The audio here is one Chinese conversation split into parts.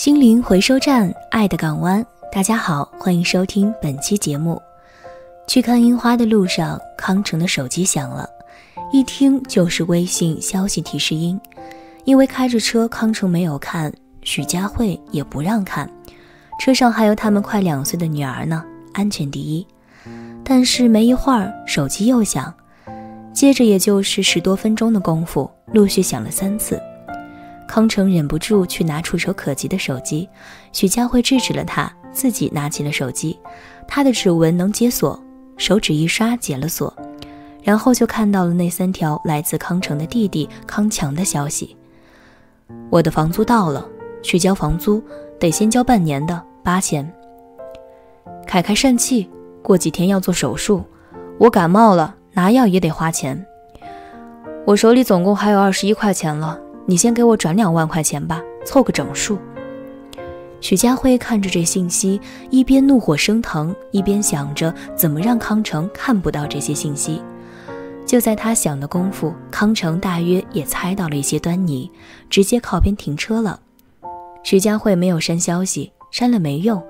心灵回收站，爱的港湾。大家好，欢迎收听本期节目。去看樱花的路上，康成的手机响了，一听就是微信消息提示音。因为开着车，康成没有看，许佳慧也不让看，车上还有他们快两岁的女儿呢，安全第一。但是没一会儿，手机又响，接着也就是十多分钟的功夫，陆续响了三次。康成忍不住去拿触手可及的手机，许佳慧制止了他，自己拿起了手机。他的指纹能解锁，手指一刷解了锁，然后就看到了那三条来自康成的弟弟康强的消息：我的房租到了，去交房租，得先交半年的八千。凯凯疝气，过几天要做手术，我感冒了，拿药也得花钱。我手里总共还有二十一块钱了。你先给我转两万块钱吧，凑个整数。许家辉看着这信息，一边怒火升腾，一边想着怎么让康成看不到这些信息。就在他想的功夫，康成大约也猜到了一些端倪，直接靠边停车了。许家慧没有删消息，删了没用，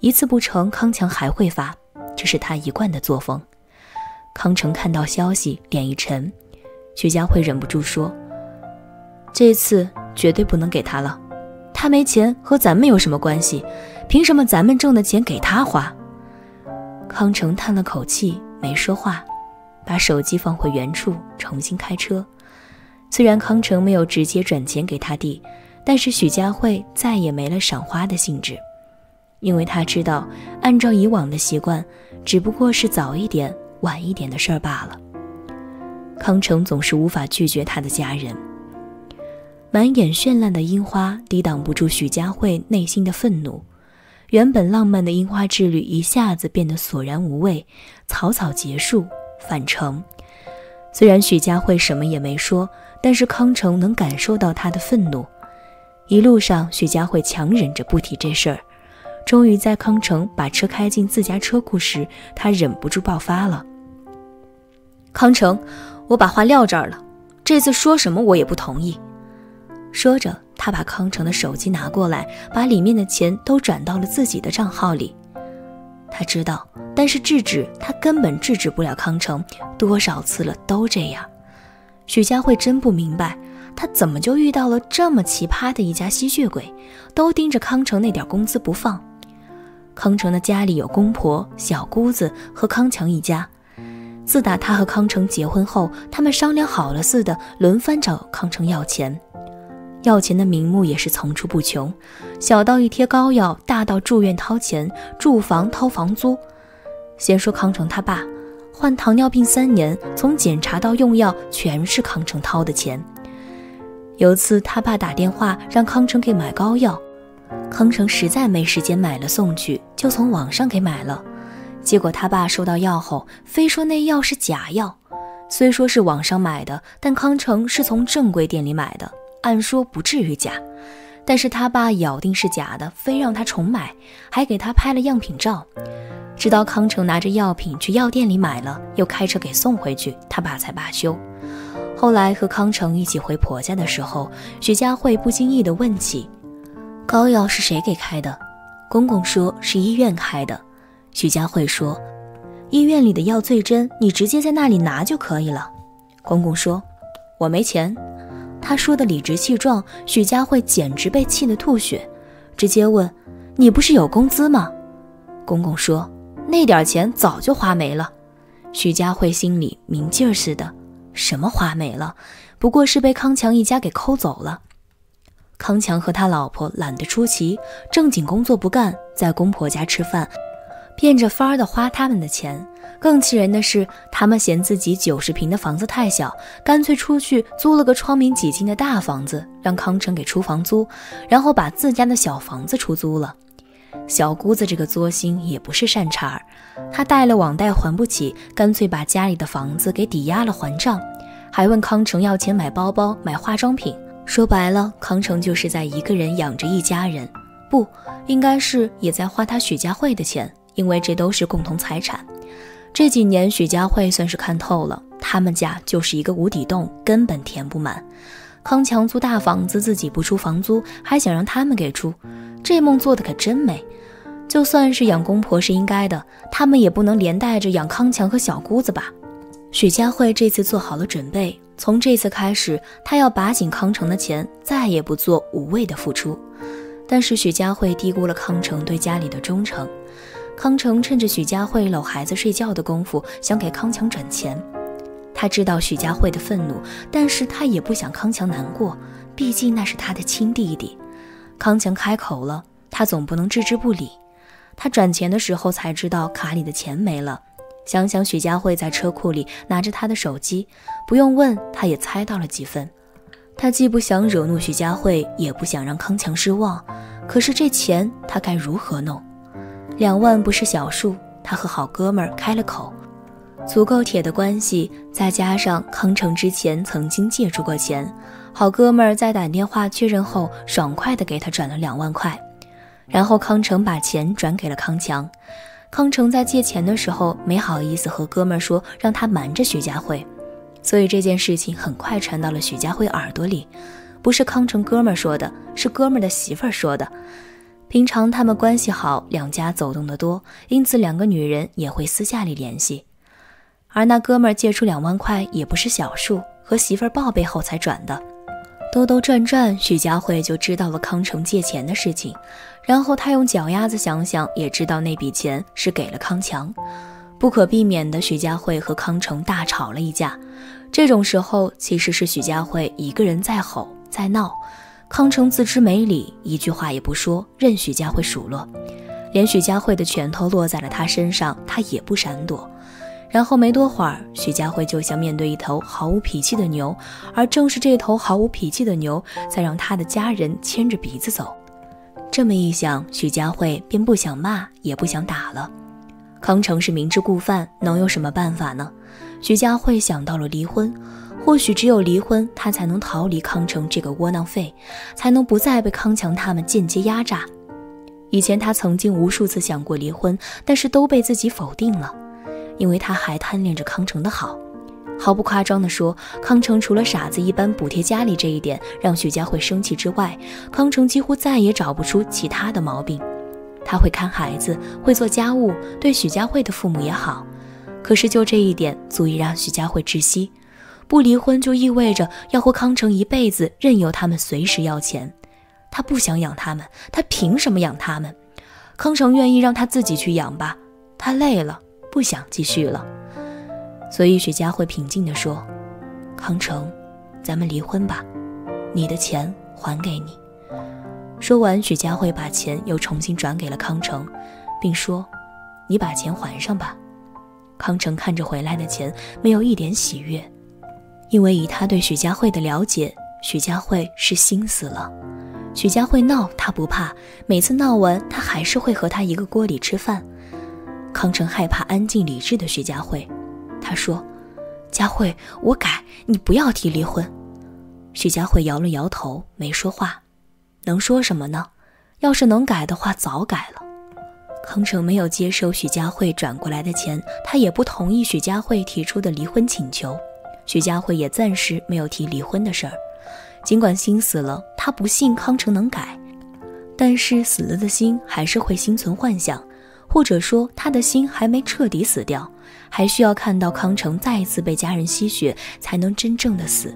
一次不成，康强还会发，这是他一贯的作风。康成看到消息，脸一沉，许家慧忍不住说。这次绝对不能给他了，他没钱和咱们有什么关系？凭什么咱们挣的钱给他花？康成叹了口气，没说话，把手机放回原处，重新开车。虽然康成没有直接转钱给他弟，但是许佳慧再也没了赏花的兴致，因为他知道，按照以往的习惯，只不过是早一点、晚一点的事儿罢了。康成总是无法拒绝他的家人。满眼绚烂的樱花抵挡不住许佳慧内心的愤怒，原本浪漫的樱花之旅一下子变得索然无味，草草结束，返程。虽然许佳慧什么也没说，但是康成能感受到他的愤怒。一路上，许佳慧强忍着不提这事儿，终于在康成把车开进自家车库时，他忍不住爆发了：“康成，我把话撂这儿了，这次说什么我也不同意。”说着，他把康成的手机拿过来，把里面的钱都转到了自己的账号里。他知道，但是制止他根本制止不了康成，多少次了都这样。许佳慧真不明白，他怎么就遇到了这么奇葩的一家吸血鬼，都盯着康成那点工资不放。康成的家里有公婆、小姑子和康强一家。自打他和康成结婚后，他们商量好了似的，轮番找康成要钱。要钱的名目也是层出不穷，小到一贴膏药，大到住院掏钱、住房掏房租。先说康成他爸，患糖尿病三年，从检查到用药全是康成掏的钱。有次他爸打电话让康成给买膏药，康成实在没时间买了送去，就从网上给买了。结果他爸收到药后，非说那药是假药。虽说是网上买的，但康成是从正规店里买的。按说不至于假，但是他爸咬定是假的，非让他重买，还给他拍了样品照。直到康成拿着药品去药店里买了，又开车给送回去，他爸才罢休。后来和康成一起回婆家的时候，许佳慧不经意地问起：“膏药是谁给开的？”公公说是医院开的。许佳慧说：“医院里的药最真，你直接在那里拿就可以了。”公公说：“我没钱。”他说的理直气壮，许佳慧简直被气得吐血，直接问：“你不是有工资吗？”公公说：“那点钱早就花没了。”许佳慧心里明镜似的：“什么花没了？不过是被康强一家给抠走了。”康强和他老婆懒得出奇，正经工作不干，在公婆家吃饭，变着法儿的花他们的钱。更气人的是，他们嫌自己九十平的房子太小，干脆出去租了个窗明几净的大房子，让康成给出房租，然后把自家的小房子出租了。小姑子这个作心也不是善茬儿，她贷了网贷还不起，干脆把家里的房子给抵押了还账，还问康成要钱买包包、买化妆品。说白了，康成就是在一个人养着一家人，不应该是也在花他许家慧的钱，因为这都是共同财产。这几年，许家慧算是看透了，他们家就是一个无底洞，根本填不满。康强租大房子，自己不出房租，还想让他们给出，这梦做的可真美。就算是养公婆是应该的，他们也不能连带着养康强和小姑子吧？许家慧这次做好了准备，从这次开始，她要把紧康成的钱，再也不做无谓的付出。但是许家慧低估了康成对家里的忠诚。康成趁着许家慧搂孩子睡觉的功夫，想给康强转钱。他知道许家慧的愤怒，但是他也不想康强难过，毕竟那是他的亲弟弟。康强开口了，他总不能置之不理。他转钱的时候才知道卡里的钱没了。想想许家慧在车库里拿着他的手机，不用问，他也猜到了几分。他既不想惹怒许家慧，也不想让康强失望。可是这钱他该如何弄？两万不是小数。他和好哥们儿开了口，足够铁的关系，再加上康成之前曾经借出过钱，好哥们儿在打电话确认后，爽快地给他转了两万块。然后康成把钱转给了康强。康成在借钱的时候没好意思和哥们儿说，让他瞒着许家慧，所以这件事情很快传到了许家慧耳朵里。不是康成哥们儿说的，是哥们儿的媳妇儿说的。平常他们关系好，两家走动得多，因此两个女人也会私下里联系。而那哥们儿借出两万块也不是小数，和媳妇儿报备后才转的。兜兜转转，许佳慧就知道了康成借钱的事情。然后他用脚丫子想想，也知道那笔钱是给了康强。不可避免的，许佳慧和康成大吵了一架。这种时候，其实是许佳慧一个人在吼在闹，康成自知没理，一句话也不说，任许家慧数落。连许家慧的拳头落在了他身上，他也不闪躲。然后没多会儿，许家慧就像面对一头毫无脾气的牛，而正是这头毫无脾气的牛，在让他的家人牵着鼻子走。这么一想，许家慧便不想骂，也不想打了。康成是明知故犯，能有什么办法呢？徐佳慧想到了离婚，或许只有离婚，她才能逃离康成这个窝囊废，才能不再被康强他们间接压榨。以前她曾经无数次想过离婚，但是都被自己否定了。因为她还贪恋着康成的好，毫不夸张地说，康成除了傻子一般补贴家里这一点让许佳慧生气之外，康成几乎再也找不出其他的毛病。他会看孩子，会做家务，对许家慧的父母也好。可是就这一点，足以让许家慧窒息。不离婚就意味着要和康成一辈子，任由他们随时要钱。他不想养他们，他凭什么养他们？康成愿意让他自己去养吧，他累了。不想继续了，所以许家慧平静地说：“康成，咱们离婚吧，你的钱还给你。”说完，许佳慧把钱又重新转给了康成，并说：“你把钱还上吧。”康成看着回来的钱，没有一点喜悦，因为以他对许佳慧的了解，许佳慧是心死了。许佳慧闹他不怕，每次闹完，他还是会和他一个锅里吃饭。康成害怕安静理智的许佳慧，他说：“佳慧，我改，你不要提离婚。”许佳慧摇了摇头，没说话。能说什么呢？要是能改的话，早改了。康成没有接受许佳慧转过来的钱，他也不同意许佳慧提出的离婚请求。许佳慧也暂时没有提离婚的事儿。尽管心死了，他不信康成能改，但是死了的心还是会心存幻想。或者说，他的心还没彻底死掉，还需要看到康成再一次被家人吸血，才能真正的死。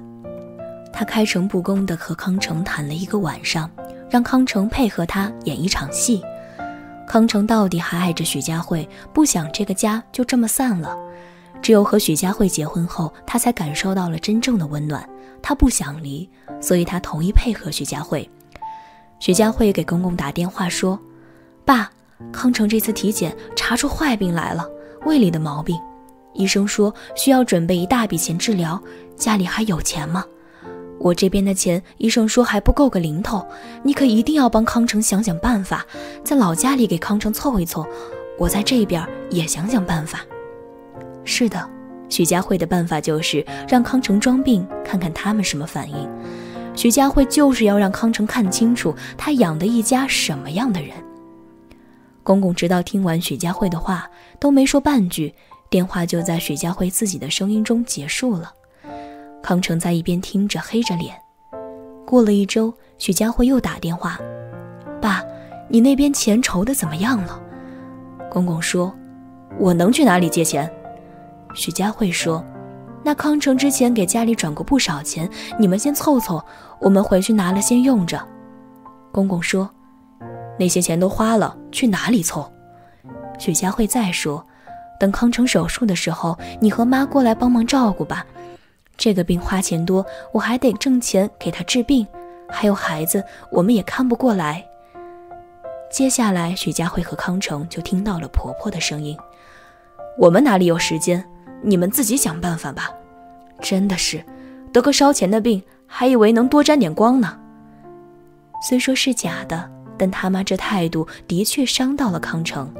他开诚布公地和康成谈了一个晚上，让康成配合他演一场戏。康成到底还爱着许佳慧，不想这个家就这么散了。只有和许佳慧结婚后，他才感受到了真正的温暖。他不想离，所以他同意配合许佳慧。许佳慧给公公打电话说：“爸。”康成这次体检查出坏病来了，胃里的毛病。医生说需要准备一大笔钱治疗，家里还有钱吗？我这边的钱，医生说还不够个零头。你可一定要帮康成想想办法，在老家里给康成凑一凑。我在这边也想想办法。是的，徐佳慧的办法就是让康成装病，看看他们什么反应。徐佳慧就是要让康成看清楚他养的一家什么样的人。公公直到听完许佳慧的话，都没说半句，电话就在许佳慧自己的声音中结束了。康成在一边听着，黑着脸。过了一周，许家慧又打电话：“爸，你那边钱筹的怎么样了？公公说：“我能去哪里借钱？”许家慧说：“那康成之前给家里转过不少钱，你们先凑凑，我们回去拿了先用着。”公公说：“那些钱都花了，去哪里凑？”许家慧再说：“等康成手术的时候，你和妈过来帮忙照顾吧。这个病花钱多，我还得挣钱给他治病，还有孩子，我们也看不过来。”接下来，许家慧和康成就听到了婆婆的声音：“我们哪里有时间？你们自己想办法吧。真的是，得个烧钱的病，还以为能多沾点光呢。虽说是假的，但他妈这态度的确伤到了康成。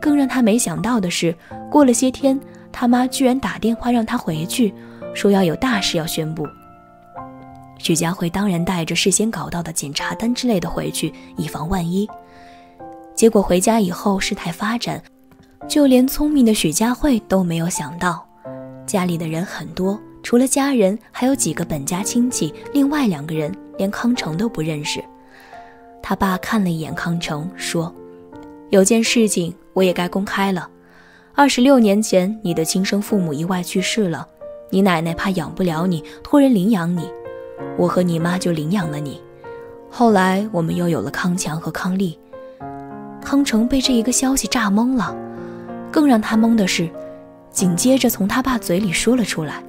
更让他没想到的是，过了些天，他妈居然打电话让他回去，说要有大事要宣布。许家慧当然带着事先搞到的检查单之类的回去，以防万一。结果回家以后，事态发展，就连聪明的许家慧都没有想到，家里的人很多，除了家人，还有几个本家亲戚，另外两个人连康成都不认识。他爸看了一眼康成，说：“有件事情我也该公开了。二十六年前，你的亲生父母意外去世了，你奶奶怕养不了你，托人领养你，我和你妈就领养了你。后来我们又有了康强和康丽。”康成被这一个消息炸懵了，更让他懵的是，紧接着从他爸嘴里说了出来：“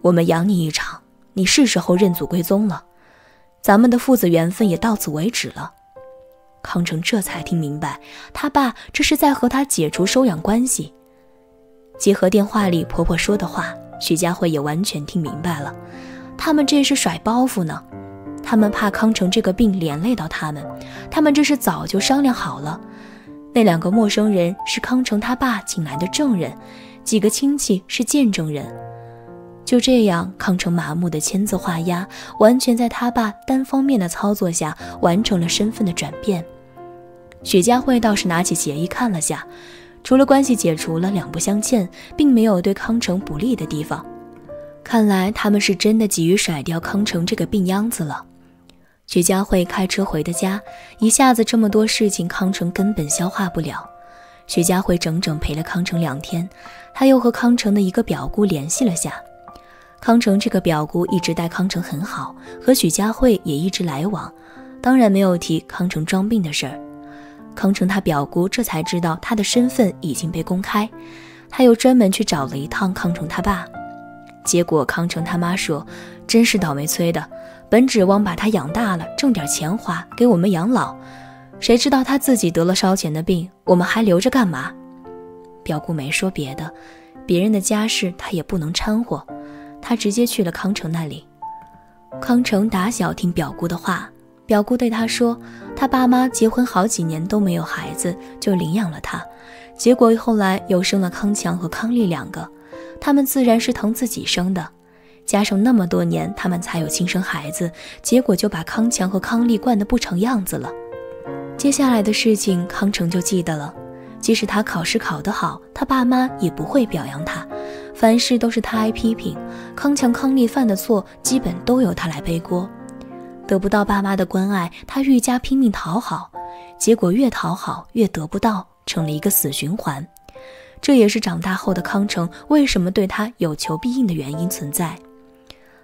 我们养你一场，你是时候认祖归宗了，咱们的父子缘分也到此为止了。”康成这才听明白，他爸这是在和他解除收养关系。结合电话里婆婆说的话，徐家慧也完全听明白了，他们这是甩包袱呢。他们怕康成这个病连累到他们，他们这是早就商量好了。那两个陌生人是康成他爸请来的证人，几个亲戚是见证人。就这样，康成麻木的签字画押，完全在他爸单方面的操作下完成了身份的转变。许家慧倒是拿起协议看了下，除了关系解除了，两不相欠，并没有对康成不利的地方。看来他们是真的急于甩掉康成这个病秧子了。徐佳慧开车回的家，一下子这么多事情，康成根本消化不了。徐佳慧整整陪了康成两天，他又和康成的一个表姑联系了下。康成这个表姑一直待康成很好，和许佳慧也一直来往，当然没有提康成装病的事儿。康成他表姑这才知道他的身份已经被公开，他又专门去找了一趟康成他爸，结果康成他妈说：“真是倒霉催的。”本指望把他养大了，挣点钱花给我们养老，谁知道他自己得了烧钱的病，我们还留着干嘛？表姑没说别的，别人的家事他也不能掺和，他直接去了康成那里。康成打小听表姑的话，表姑对他说，他爸妈结婚好几年都没有孩子，就领养了他，结果后来又生了康强和康丽两个，他们自然是疼自己生的。加上那么多年，他们才有亲生孩子，结果就把康强和康丽惯得不成样子了。接下来的事情，康成就记得了。即使他考试考得好，他爸妈也不会表扬他，凡事都是他挨批评。康强、康丽犯的错，基本都由他来背锅。得不到爸妈的关爱，他愈加拼命讨好，结果越讨好越得不到，成了一个死循环。这也是长大后的康成为什么对他有求必应的原因存在。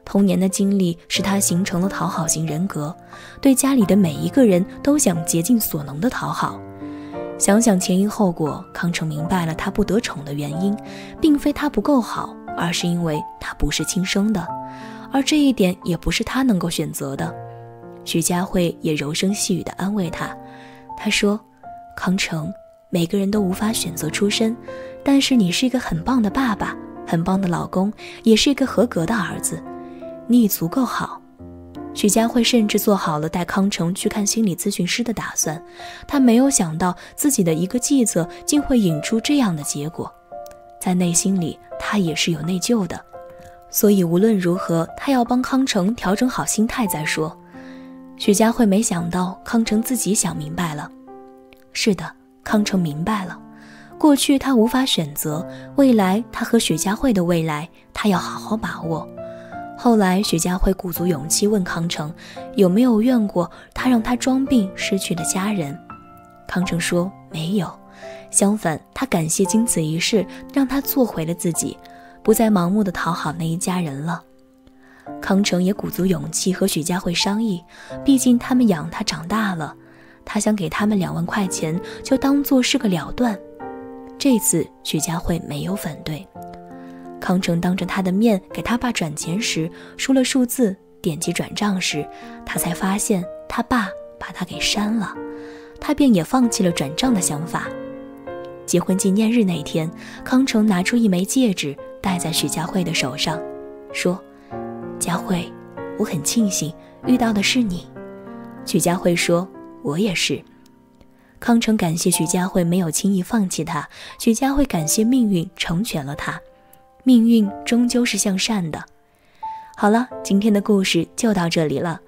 童年的经历使他形成了讨好型人格，对家里的每一个人都想竭尽所能的讨好。想想前因后果，康成明白了他不得宠的原因，并非他不够好，而是因为他不是亲生的，而这一点也不是他能够选择的。徐佳慧也柔声细语地安慰他，他说：“康成，每个人都无法选择出身，但是你是一个很棒的爸爸，很棒的老公，也是一个合格的儿子。”你已足够好，许佳慧甚至做好了带康成去看心理咨询师的打算。她没有想到自己的一个计策竟会引出这样的结果，在内心里她也是有内疚的。所以无论如何，她要帮康成调整好心态再说。许佳慧没想到康成自己想明白了。是的，康成明白了，过去他无法选择，未来他和许佳慧的未来，他要好好把握。后来，许佳慧鼓足勇气问康成，有没有怨过他让他装病失去了家人。康成说没有，相反，他感谢经此一事，让他做回了自己，不再盲目的讨好那一家人了。康成也鼓足勇气和许家慧商议，毕竟他们养他长大了，他想给他们两万块钱，就当做是个了断。这次许家慧没有反对。康成当着他的面给他爸转钱时，输了数字，点击转账时，他才发现他爸把他给删了，他便也放弃了转账的想法。结婚纪念日那天，康成拿出一枚戒指戴在许家慧的手上，说。佳慧，我很庆幸遇到的是你。许佳慧说：“我也是。”康成感谢许佳慧没有轻易放弃他，许佳慧感谢命运成全了他。命运终究是向善的。好了，今天的故事就到这里了。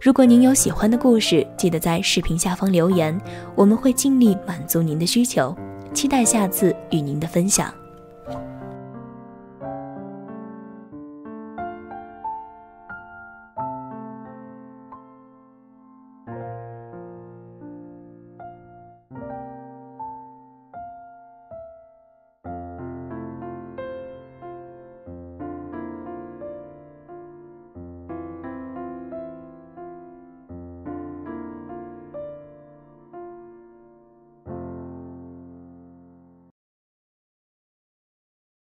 如果您有喜欢的故事，记得在视频下方留言，我们会尽力满足您的需求。期待下次与您的分享。